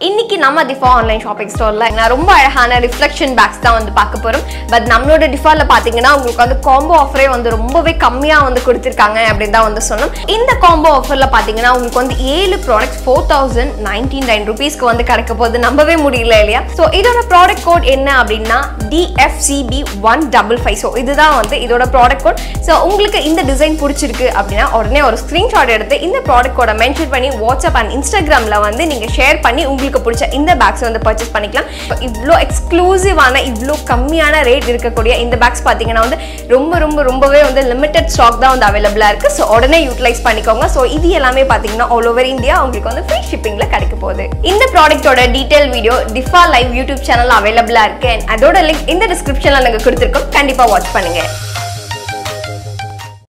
இன்னைக்கு நம்ம டிஃபா online shopping ஸ்டோர்ல நான் ரொம்ப அழகான ரிஃப்ளெக்ஷன் பேக்ஸ் தான் வந்து பார்க்க போறோம். பட் நம்மளோட டிஃபால பாத்தீங்கன்னா உங்களுக்கு வந்து காம்போ ஆஃபரே வந்து ரொம்பவே கம்மியா வந்து கொடுத்துருக்காங்க அப்படின்னு தான் வந்து சொன்னோம் இந்த காம்போ ஆஃபர்ல பாத்தீங்கன்னா உங்களுக்கு வந்து ஏழு product four thousand ninety nine ருபீஸ்க்கு வந்து கிடைக்க போகுது. நம்பவே முடியல இல்லையா? ஸோ இதோட ப்ராடக்ட் கோட் என்ன அப்படின்னா DFCP one double five so இதுதான் வந்து இதோட ப்ராடக்ட் கோட் ஸோ உங்களுக்கு இந்த டிசைன் பிடிச்சிருக்கு அப்படின்னா உடனே ஒரு ஸ்க்ரீன்ஷாட் எடுத்து இந்த ப்ராடக்ட் கோட மென்ஷன் பண்ணி வாட்ஸ்அப் அண்ட் இன்ஸ்டாகிராமில் வந்து நீங்கள் ஷேர் பண்ணி உங்களுக்கு பிடிச்ச இந்த பேக்ஸ் வந்து பர்ச்சேஸ் பண்ணிக்கலாம். இவ்வளோ எக்ஸ்க்ளூசிவான இவ்வளோ கம்மியான ரேட் இருக்கக்கூடிய இந்த பேக்ஸ் பார்த்தீங்கன்னா வந்து ரொம்ப ரொம்ப ரொம்பவே வந்து லிமிடெட் ஸ்டாக் தான் வந்து அவைலபிளாக இருக்குது ஸோ உடனே யூட்டிலைஸ் பண்ணிக்கோங்க. ஸோ இது எல்லாமே பார்த்தீங்கன்னா ஆல் ஓவர் இந்தியா உங்களுக்கு வந்து ஃப்ரீ ஷிப்பிங்கில் கிடைக்க போகுது. இந்த ப்ராடக்ட்டோட டீட்டெயில் வீடியோ டிஃபா லைவ் யூடியூப் சேனல் அவைலபிளாக இருக்கு. அண்ட் அதோட லிங்க் இந்த டிஸ்கிரிப்ஷனில் நாங்கள் கொடுத்துருக்கோம். கண்டிப்பாக வாட்ச் பண்ணுங்கள்